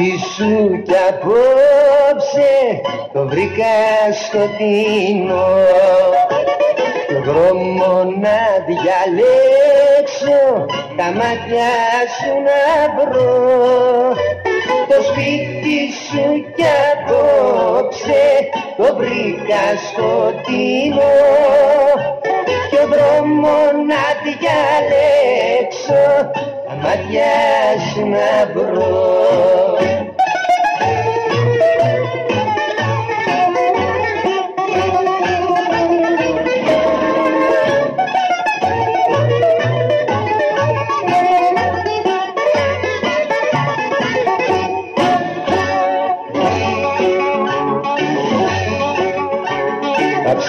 Κι σου κι απόψε το βρήκα σκοτεινό Το δρόμο να διαλέξω τα μάτια σου να βρω. Το σπίτι σου κι απόψε το βρήκα σκοτεινό Και ο δρόμο να διαλέξω τα μάτια σου να βρω.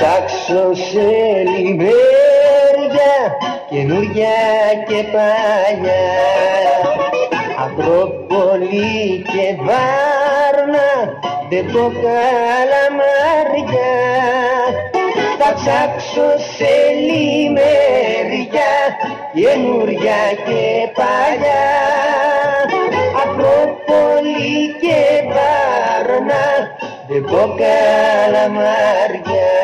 Ψάξω σε λιβέρια καινούρια και παλιά Ακρόπολη και Βάρνα δεν πω καλαμάρια. Θα ψάξω σε λιμέρια καινούρια και παλιά Ακρόπολη και Βάρνα δεν πω καλαμάρια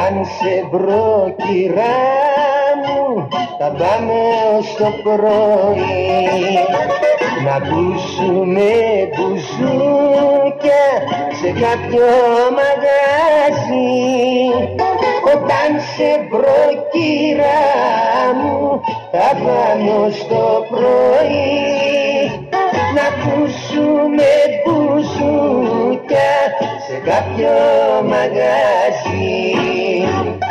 Κι όταν σε βρω κυρά μου θα πάμε ως το πρωί να ακούσουμε μπουζούκια σε κάποιο μαγαζί. Όταν σε βρω κυρά μου θα πάμε ως το πρωί. Να ακούσουμε μπουζούκια σε κάποιο μαγαζί sempre.